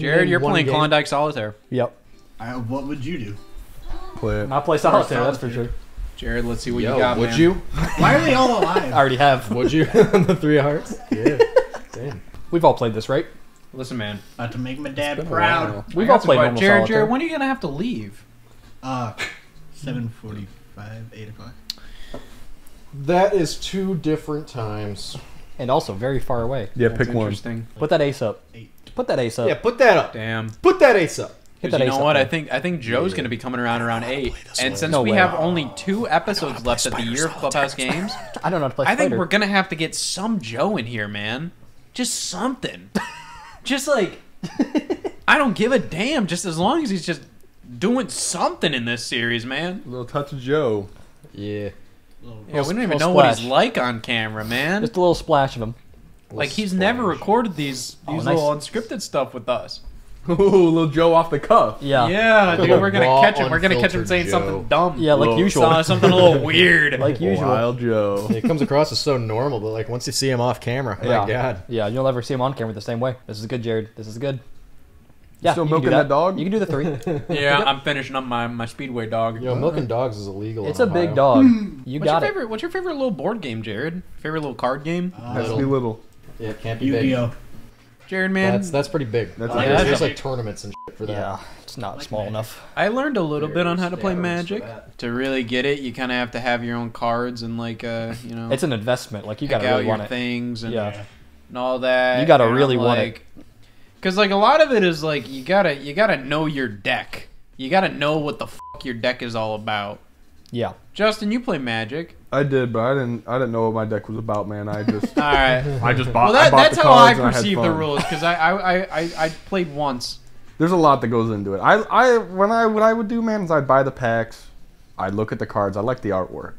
Jarred, you're playing game? Klondike Solitaire. Yep. I, what would you do? Play it. I'll play solitaire. That's for sure. Jarred, let's see what Yo, you got, would man. you? Why are they all alive? I already have. Would you? the three of hearts. Yeah. Damn. We've all played this, right? Listen, man. About to make my dad proud. We've I all got played Jarred, solitaire. Jarred, when are you gonna have to leave? Uh, seven forty-five, eight o'clock. That is two different times. and also very far away. Yeah, That's pick one. interesting. Put that ace up. Eight. Put that ace up. Yeah, put that up. Damn. Put that ace up. Hit 'Cause that you ace know up what? I think I think Joe's Yeah. gonna be coming around around eight, and since No we way. have only two episodes left of the year of Clubhouse games, I don't know how to play I think Spider. we're gonna have to get some Joe in here, man. Just something. just like I don't give a damn. Just as long as he's just doing something in this series, man. A little touch of Joe. Yeah. Little- Yeah, we don't even little know what he's like on camera, man. Just a little splash of him. Like he's never recorded these Oh, these nice. little unscripted stuff with us. Ooh, little Joe off the cuff. Yeah. Yeah, dude, we're gonna catch him. We're gonna catch him saying Joe. something dumb. Yeah, like Little- usual. So- something a little weird. like usual. Wild Joe. It comes across as so normal, but like once you see him off camera, Yeah. my god. Yeah, you'll never see him on camera the same way. This is good, Jarred. This is good. Yeah, Still you can do milking that dog? You can do the three. yeah, I'm finishing up my, my speedway dog. Yo, milking dogs is illegal. it's in a big dog. You What's got your it. favorite? What's your favorite little board game, Jarred? Favorite little card game? Has to be little. Yeah, it can't be big. Yu-Gi-Oh. Jarred, man, That's that's pretty big. That's Like, a big- there's like tournaments and shit for that. Yeah, it's not Like small Magic. enough. I learned a little bit on how to play There's Magic. for that. To really get it, you kind of have to have your own cards and like uh, you know, It's an investment. Like you pick gotta out really your want it. things and, Yeah. and all that. You gotta and I'm really want it. like, Cause like a lot of it is like you gotta you gotta know your deck. You gotta know what the fuck your deck is all about. Yeah. Justin, you play Magic. I did, but I didn't. I didn't know what my deck was about, man. I just. All right. I just bought. Well, I bought that's the how I cards and had perceive the rules because I, I, I, I, I played once. There's a lot that goes into it. I, I, when I, what I would do, man, is I'd buy the packs. I'd look at the cards. I like the artwork.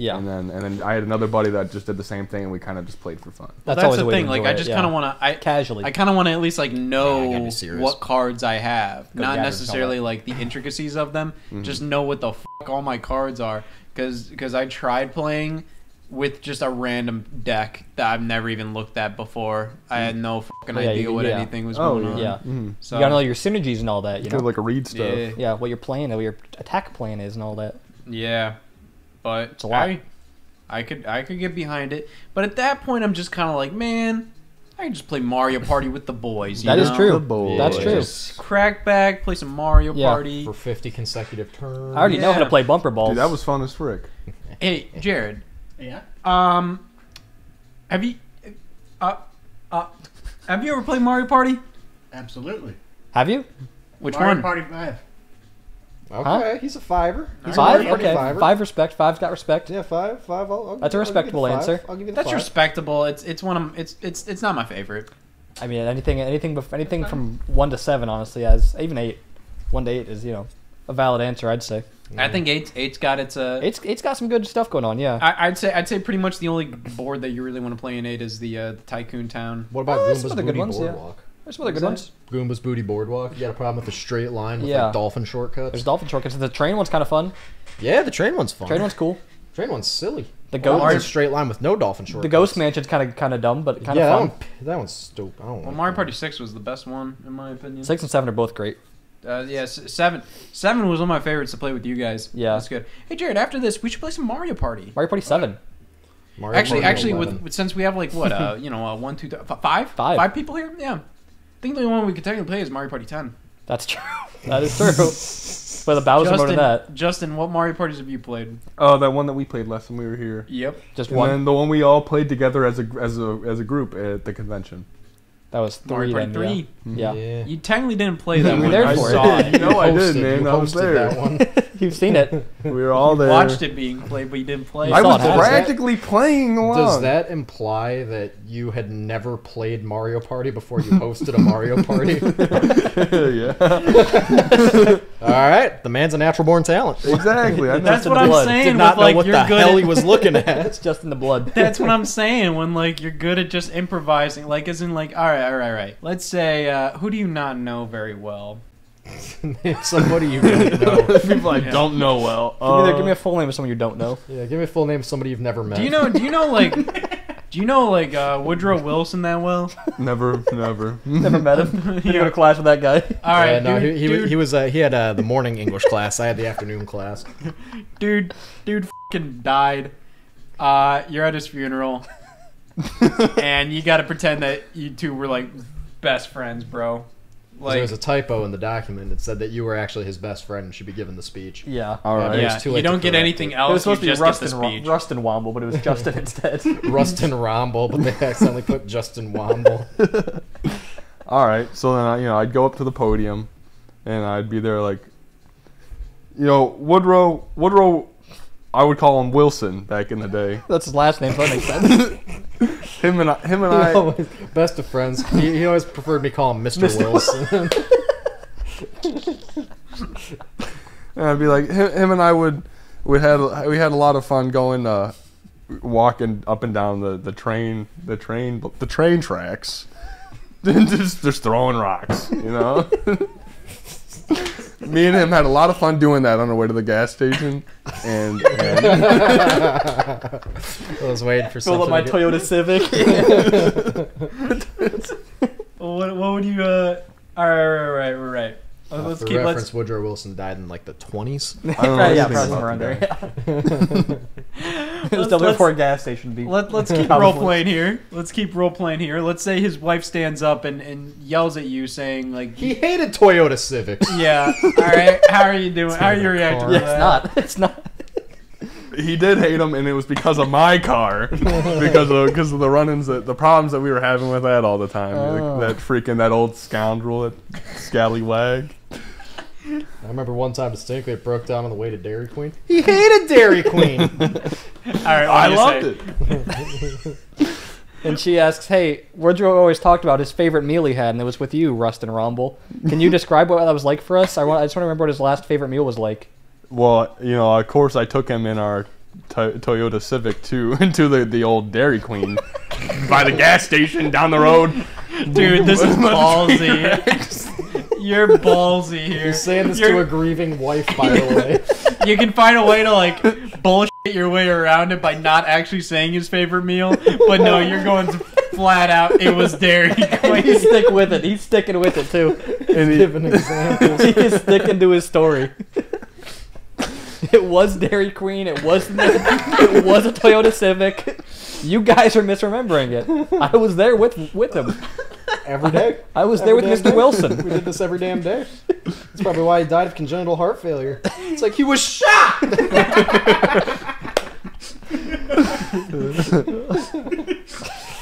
Yeah. And then, and then I had another buddy that just did the same thing, and we kind of just played for fun. Well, That's always the a way to thing. Like enjoy I just yeah. kind of want to. I Casually. I kind of want to at least like know gotta be serious. what cards I have, Go not necessarily like the intricacies of them. Mm-hmm. Just know what the fuck all my cards are, because because I tried playing with just a random deck that I've never even looked at before. I had no fucking Yeah, idea you- what yeah. anything was Oh, going on. yeah. Mm-hmm. So you gotta know your synergies and all that. You Feel know. like a read stuff. yeah, yeah, what your plan, what your attack plan is, and all that. yeah, but It's a lot. I, I could I could get behind it, but at that point I'm just kind of like, man, I can just play Mario Party with the boys. You That is know? true. The boys. That's true. Just crack back, play some Mario Yeah. Party. For 50 consecutive turns. I already know how to play bumper balls. Dude, that was fun as frick. Hey, Jarred. Yeah. Um, have you, uh, uh, have you ever played Mario Party? Absolutely. Have you? Which Mario one? Party Five. Okay, he's a fiver. He's a Five? Mario Party Okay. Fiver. Five respect. Five's got respect. Yeah, five. Five. I'll, I'll That's a I'll give you the respectable answer. I'll give you the That's five. respectable. It's it's one of it's it's it's not my favorite. I mean, anything, anything, bef- anything from one to seven, honestly, as even eight, one to eight is you know a valid answer. I'd say I think eight's eight's got its uh. it's it's got some good stuff going on. Yeah. I, I'd say I'd say pretty much the only board that you really want to play in eight is the uh, the Tycoon Town. What about Oh, there's Goomba's some good Booty ones, yeah. Boardwalk? There's some other good ones. Goomba's Booty Boardwalk. You got a problem with the straight line with Yeah. like dolphin shortcuts? There's dolphin shortcuts. The train one's kind of fun. yeah, the train one's fun. Train one's cool. Train one's silly. The That ghost, one's a straight line with no dolphin shortcuts. the ghost mansion's kind of kind of dumb, but kind yeah, of that fun. one. That one's stupid. I don't Well, like Mario that. Party six was the best one in my opinion. Six and seven are both great. Uh, yeah, seven. Seven was one of my favorites to play with you guys. Yeah. that's good. Hey Jarred, after this, we should play some Mario Party. Mario Party seven. Mario Actually, Party actually, 11. with since we have like what, uh, you know, uh, one, two, th- five, Five. five people here. Yeah, I think the only one we could technically play is Mario Party ten. That's true. that is true. But the Bowser mode Justin, of that, Justin, what Mario parties have you played? Oh, that one that we played last time we were here. Yep. just And one. then the one we all played together as a as a as a group at the convention. That was three. Mario Party then, three. Yeah. Yeah. You technically didn't play that You were one. there I for it. saw You know I did, Hosted- man. You I was hosted there. that one. You've seen it. We were all there. Watched it being played, but you didn't play. You I saw was it happen. practically playing along. Does that imply that you had never played Mario Party before you hosted a Mario Party? yeah. All right, the man's a natural born talent. Exactly. I know. That's what I'm blood. saying. Did with, not know like, what you're the good hell at- he was looking at. It's just in the blood. That's what I'm saying when like you're good at just improvising. Like, as in like, all right, all right, all right. Let's say, uh, who do you not know very well? Somebody you don't know. People I Yeah. don't know well. Give me, the, Uh, give me a full name of someone you don't know. Yeah, give me a full name of somebody you've never met. Do you know? Do you know like? Do you know like uh, Woodrow Wilson that well? Never, never. Never met him. Did you go to class with that guy? All right, yeah, no, dude, he, he, dude, he was uh, he had uh, the morning English class. I had the afternoon class. dude, dude, fucking died. Uh, you're at his funeral, and you got to pretend that you two were like best friends, bro. Like, there was a typo in the document. It said that you were actually his best friend and should be given the speech. Yeah. all right. Yeah, right. but yeah, it's too you don't get anything it. It was else. You supposed to be just get the Rustin, Ro- Rustin Womble, but it was Justin instead. Rustin Romble, but they accidentally put Justin Womble. All right. So then, I, you know, I'd go up to the podium, and I'd be there like, you know, Woodrow. Woodrow. I would call him Wilson back in the day. That's his last name, so that makes sense. Him and I, him and I. always, best of friends. He, he always preferred me call him Mr. Mr. Wilson. And I'd be like him, him and I would we had we had a lot of fun going uh walking up and down the, the train the train the train tracks just just throwing rocks you know me and him had a lot of fun doing that on our way to the gas station and, and I was waiting for Fill something. up my to Toyota Civic. what, what would you? Uh, all right, right, right, right, right. Uh, let's for keep. reference, Let's. Woodrow Wilson died in like the 20s. I yeah, probably somewhere under. Yeah. it was Let's- definitely let's- before a gas station. Be Let, let's keep role playing here. Let's keep role playing here. Let's say his wife stands up and, and yells at you, saying like, He hated Toyota Civics. "Yeah, all right, how are you doing? How are you reacting?" yeah, it's not. It's not. He did hate him and it was because of my car because of because of the run-ins that the problems that we were having with that all the time Oh. that freaking that old scoundrel that scallywag I remember one time distinctly it broke down on the way to Dairy Queen. He hated Dairy Queen. All right, I loved say? it. And she asks, "Hey, Woodrow always talked about his favorite meal he had, and it was with you, Rustin Rumble. Can you describe what that was like for us? I want. I just want to remember what his last favorite meal was like. Well, you know, of course, I took him in our to- Toyota Civic to into the, the old Dairy Queen by the gas station down the road. Dude, this is By ballsy. You're ballsy here. You're saying this You're- to a grieving wife, by the way. you can find a way to like bullshit your way around it by not actually saying his favorite meal, but no, you're going to flat out. It was Dairy And Queen. he's stick with it. He's sticking with it too. And he- Give an example. He's sticking to his story. It was Dairy Queen. It was it was a Toyota Civic. You guys are misremembering it. I was there with with him. Every day. I was there with Mr. day. Wilson. We did this every damn day. That's probably why he died of congenital heart failure. It's like he was shot.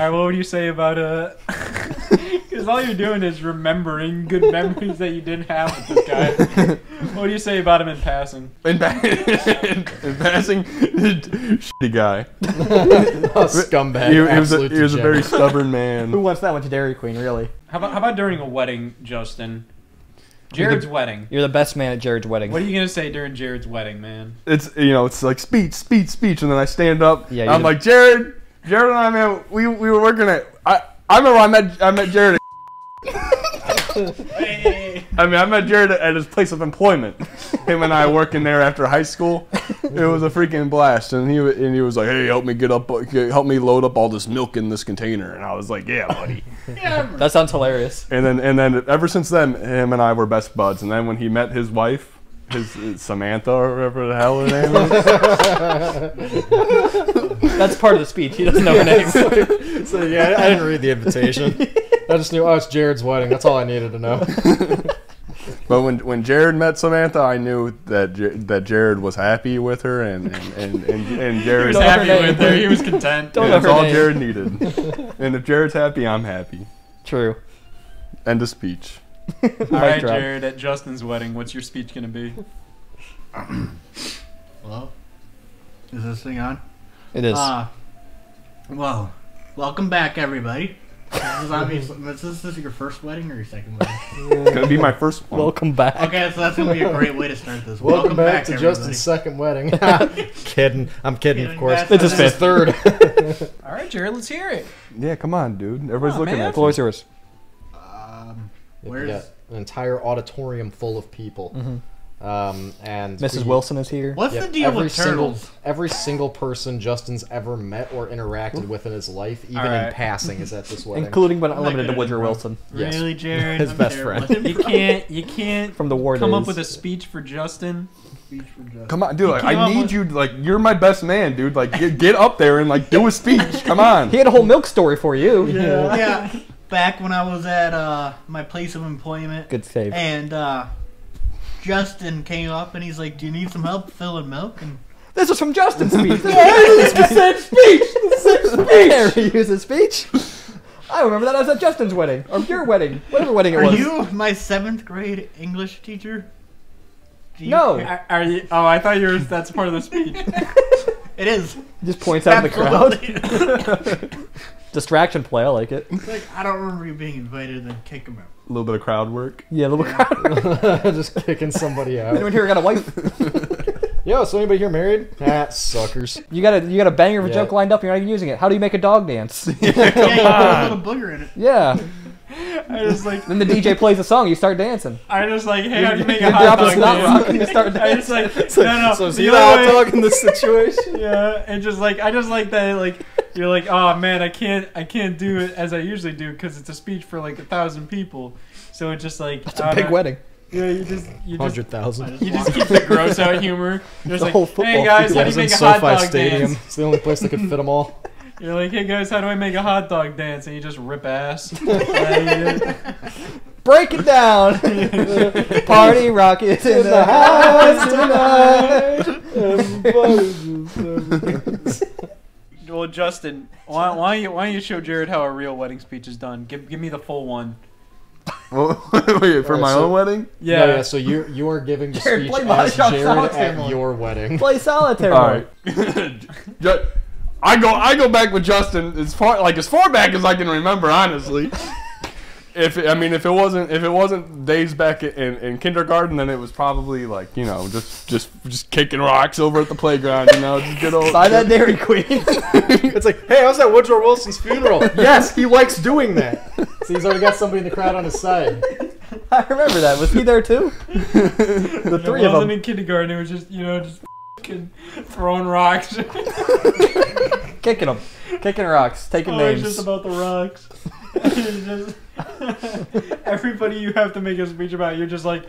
All right, what would you say about uh? Because all you're doing is remembering good memories that you didn't have with this guy. what do you say about him in passing? in, ba- in, in passing, shitty guy. a scumbag. He, he was a, he was a very stubborn man. Who wants that one to Dairy Queen? Really? How about how about during a wedding, Justin? Jarred's wedding. You're the best man at Jarred's wedding. What are you gonna say during Jarred's wedding, man? It's you know, it's like speech, speech, speech, and then I stand up. Yeah, and I'm you're- like Jarred, Jarred and I, man, we we were working at. I I remember I met I met Jarred. at- I mean, I met Jarred at his place of employment. Him and I working there after high school. It was a freaking blast, and he and he was like, "Hey, help me get up, help me load up all this milk in this container." And I was like, "Yeah, buddy." That sounds hilarious. And then and then ever since then, him and I were best buds. And then when he met his wife, his, his Samantha or whatever the hell her name is. That's part of the speech. He doesn't know her name. So yeah, I didn't read the invitation. I just knew, oh, it's Jarred's wedding. That's all I needed to know. But when when Jarred met Samantha, I knew that J- that Jarred was happy with her, and and and, and, and He Jarred. was happy her with her. He was content. Don't and that's all name. Jarred needed. and if Jarred's happy, I'm happy. True. End of speech. All right, drop. Jarred. At Justin's wedding, what's your speech gonna be? Hello? Is this thing on? It is. Uh, well, welcome back, everybody. This is obviously, is this, this your first wedding or your second wedding? It's gonna be my first one. Welcome back. Okay, so that's going to be a great way to start this. Welcome, back, to everybody. Justin's second wedding. kidding. I'm kidding, of course. that's- It's his This is third. All right, Jarred. Let's hear it. Yeah, come on, dude. Everybody's on, looking man. at Floor's you. yours. We got an entire auditorium full of people. Mhm. Um, and Mrs. we- Wilson is here. What's Yep, the deal every with single turtles? every single person Justin's ever met or interacted with in his life, even in passing, is at this wedding. Including but not I'm limited to Woodrow. Wilson Yes. Really, Jarred? His I'm best terrible friend. You can't. You can't from the war come days. up with a speech for Justin. speech for Justin. Come on, dude. Like, I need with- you. Like, you're my best man, dude. Like, get, get up there and like do a speech. Come on. He had a whole milk story for you. Yeah. yeah. Back when I was at uh, my place of employment, Good save. and uh, Justin came up and he's like, "Do you need some help filling milk?" And This was from Justin's speech. it's the same speech. The same speech. Harry used his speech. I remember that I was at Justin's wedding or your wedding, whatever wedding it are was. you my seventh grade English teacher? You No. care? Are, are you? Oh, I thought you were. That's part of the speech. It is. He just points out in the crowd. Absolutely. Distraction play. I like it. It's like I don't remember you being invited then kick him out. A little bit of crowd work. Yeah, a little crowd. work. Just kicking somebody out. Anyone here got a wife? Yo, so anybody here married? Ah, suckers. You got a you got a banger of a Yeah. joke lined up. You're not even using it. How do you make a dog dance? Yeah, you put a little booger in it. yeah. I just like. Then the DJ plays a song. You start dancing. I just like. Hey, how do you make You a hot drop a dog snot dance? rock and you start I just like. no, no. So is the he the other hot dog in this situation? Yeah, and just like I just like that like you're like oh man I can't I can't do it as I usually do because it's a speech for like a thousand people, so it's just like It's I a big don't- wedding. Yeah, you just you Hundred thousand. you just keep the gross out humor. You're The like whole football hey guys, how do was you make a hot dog Stadium. dance? It's the only place that could fit them all. You're like hey guys, how do I make a hot dog dance? And you just rip ass. Break it down. Party rockets in the house tonight. Well, Justin, why, why don't you why don't you show Jarred how a real wedding speech is done? Give give me the full one. Well, wait, for Alright, my so- own wedding? Yeah. No, yeah. So you you are giving the Jarred, speech play as Mahjong Jarred Solitaire at more. your wedding. Play solitaire. All mode. right. Ju- I go I go back with Justin as far like as far back as I can remember, honestly. If it, I mean if it wasn't if it wasn't days back in, in kindergarten, then it was probably like you know just just just kicking rocks over at the playground, you know, just good old. Buy that Dairy Queen. It's like, hey, I was at Woodrow Wilson's funeral. yes, he likes doing that. See, he's already got somebody in the crowd on his side. I remember that. Was he there too? The It three of wasn't them. in kindergarten. It was just you know just f***ing throwing rocks. Kicking them. Kicking rocks. Taking oh, names. it's just about the rocks. It's just everybody you have to make a speech about. You're just like,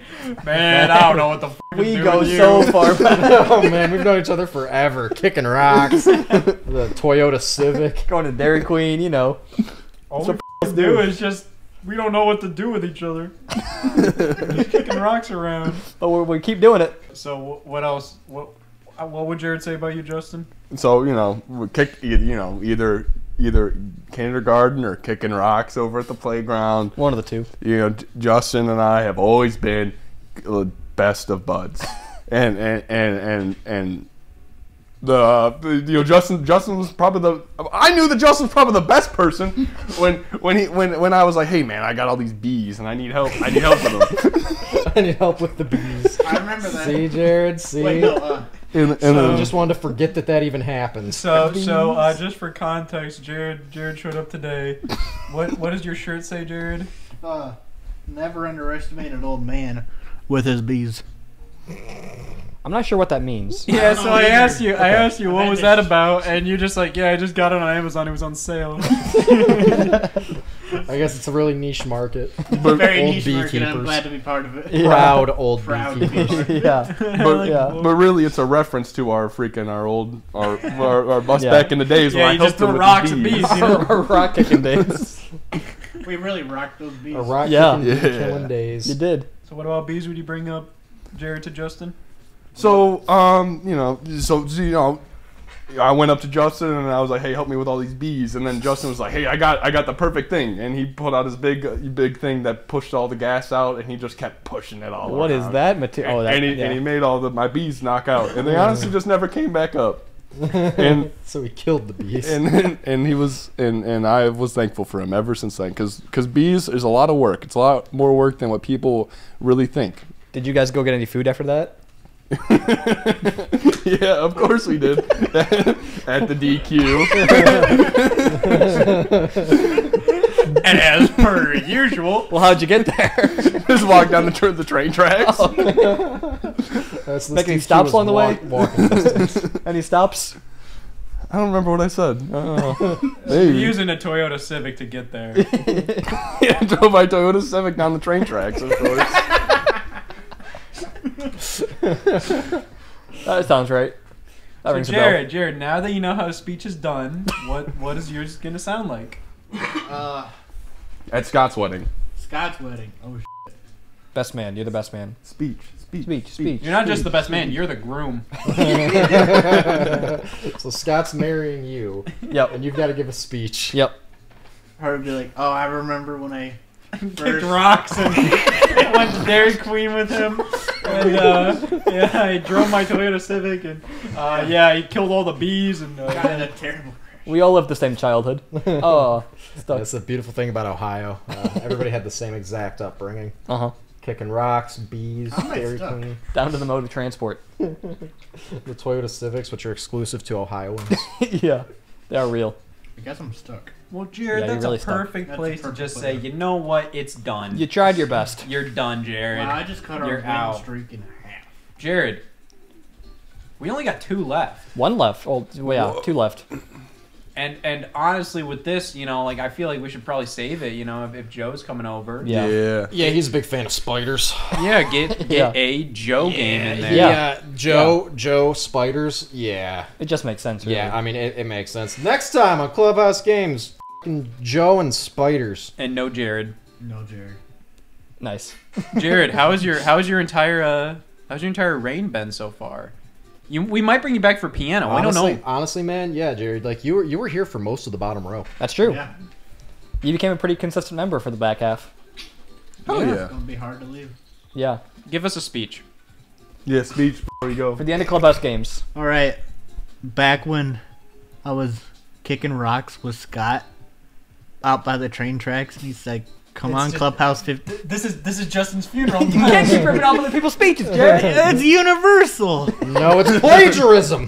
man, I don't know what the f- to we do go with you." so far oh man, we've known each other forever. Kicking rocks. the Toyota Civic. Going to Dairy Queen, you know. All So we f- do is just we don't know what to do with each other. just kicking rocks around. But we, we keep doing it. So what else? What what would Jarred say about you, Justin? So you know, kick you know either either kindergarten or kicking rocks over at the playground. One of the two. you know, Justin and I have always been best of buds, and and and and and the uh, you know Justin Justin was probably the I knew that Justin was probably the best person when when he when when I was like, hey man, I got all these bees and I need help. I need help with them. I need help with the bees. I remember that. See, Jarred. See. Wait, no, uh, And, and So- I just wanted to forget that that even happens. So so uh, just for context, Jarred Jarred showed up today. What what does your shirt say, Jarred? uh, never underestimate an old man with his bees. I'm not sure what that means. Yeah, so I asked you I asked you what was that about, and you're just like, yeah, I just got it on Amazon. It was on sale. I guess it's a really niche market. but, Very old niche market. I'm beekeepers. glad to be part of it. Yeah. Proud old Proud beekeepers. yeah. but, Yeah. but really, it's a reference to our freaking our old our our, our bus Yeah. back in the days Yeah, when I you helped just throw them with rocks the at bees. bees. You know? Our rock kicking days. We really rocked those bees. A rock Yeah. kicking, bee Yeah. killing days. You did. So what about bees? Would you bring up Jarred to Justin? So, um, you know, so, so, you know, I went up to Justin and I was like, "Hey, help me with all these bees." And then Justin was like, "Hey, I got, I got the perfect thing." And he pulled out his big, big thing that pushed all the gas out, and he just kept pushing it all. What is around. that material? Oh, that. and, he, yeah. and he made all the my bees knock out, and they honestly just never came back up. And so he killed the bees. and and, and he was and and I was thankful for him ever since then, because because bees is a lot of work. It's a lot more work than what people really think. Did you guys go get any food after that? yeah, of course we did. At the DQ. and as per usual, Well, how'd you get there? Just walk down the, tra- the train tracks. Oh. That's the Make any stops along the way? walk- walking distance. Any stops? I don't remember what I said. Oh. you're Hey, using a Toyota Civic to get there. yeah, I drove my Toyota Civic down the train tracks, of course. That sounds right. That So rings a Jarred, Jarred, now that you know how speech is done, what what is yours gonna sound like? Uh, At Scott's wedding. Scott's wedding. Oh, sh- bell. Best man. You're the best man. Speech, speech, Speech, speech. You're not just the best man, you're the groom. so Scott's marrying you, Yep. and you've got to give a speech. Yep. her would be like, oh, I remember when I Kicked first rocks and went to Dairy Queen with him. And uh, yeah, I drove my Toyota Civic and uh, yeah, he killed all the bees and got in uh, a terrible. We all lived the same childhood. Oh, stuck. That's the beautiful thing about Ohio. Uh, everybody had the same exact upbringing. Uh huh. Kicking rocks, bees, How am I Dairy stuck? Queen. Down to the mode of transport. The Toyota Civics, which are exclusive to Ohioans. yeah, they are real. I guess I'm stuck. Well, Jarred, Yeah, you're that's really a stuck. perfect That's a place to perfect just place. say, you know what, it's done. You tried your best. You're done, Jarred. Wow, I just cut our You're winning out. streak in half. Jarred, we only got two left. One left. Oh, well, yeah, two left. And and honestly, with this, you know, like I feel like we should probably save it. You know, if, if Joe's coming over, Yeah. yeah. yeah, he's a big fan of spiders. yeah, get get Yeah. a Joe game in there. Yeah. Joe, Joe, spiders. Yeah, It just makes sense. Really. yeah. I mean, it, it makes sense. Next time on Clubhouse Games, f***ing Joe and spiders. And no Jarred. No, Jarred. Nice. Jarred, how is your how is your entire uh how's your entire reign been so far? You we might bring you back for piano. I don't know. honestly, man. Yeah, Jarred. Like you were, you were here for most of the bottom row. That's true. Yeah. You became a pretty consistent member for the back half. Oh, yeah. It's gonna be hard to leave. Yeah. Give us a speech. Yeah, speech before you go. For the end of Clubhouse Games. All right. Back when I was kicking rocks with Scott out by the train tracks, and he's like, "Come It's on, just- Clubhouse 50." This is this is Justin's funeral. You can't keep ripping off other people's speeches, Jarred. It's universal. No, it's plagiarism.